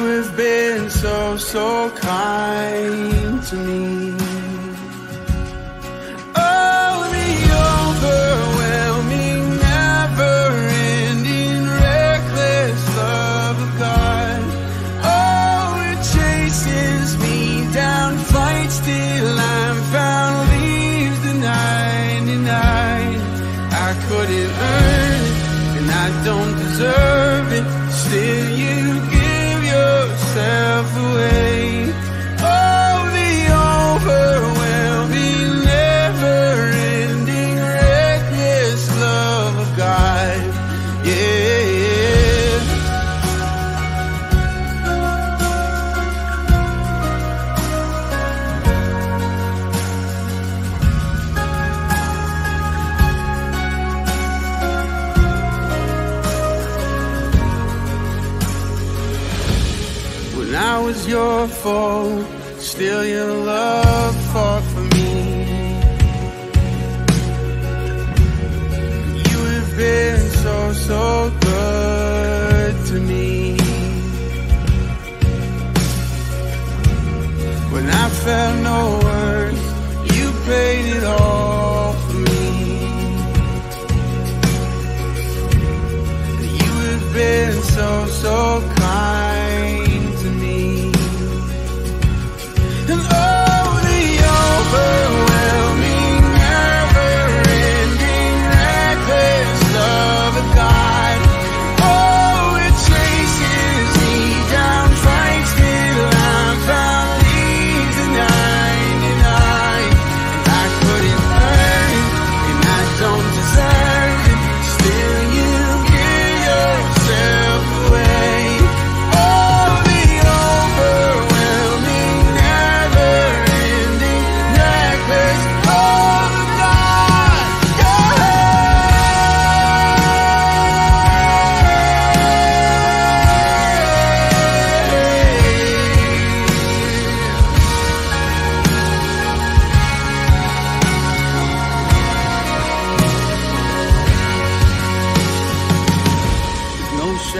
You have been so, so kind to me. Oh, the overwhelming, never-ending, reckless love of God. Oh, it chases me down, fights till I'm found, leaves the 99. I couldn't earn and I don't deserve your fault still your love fought for me. You have been so, so good to me. When I felt no